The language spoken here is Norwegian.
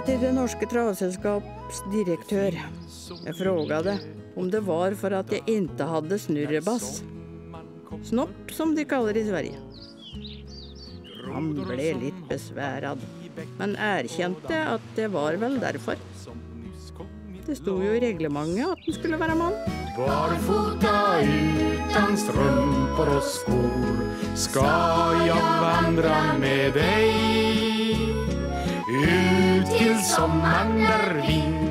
jeg til Det Norske Travselskaps direktør. Jeg frågade om det var for at jeg ikke hadde snurrebass. Snopp, som de kaller i Sverige. Han ble litt besværad, men erkjente at det var vel derfor. Det sto jo i reglementet at den skulle være mann. Barfota uten strømper og skor skal jeg vandre med dig ut til sommeren där vindarna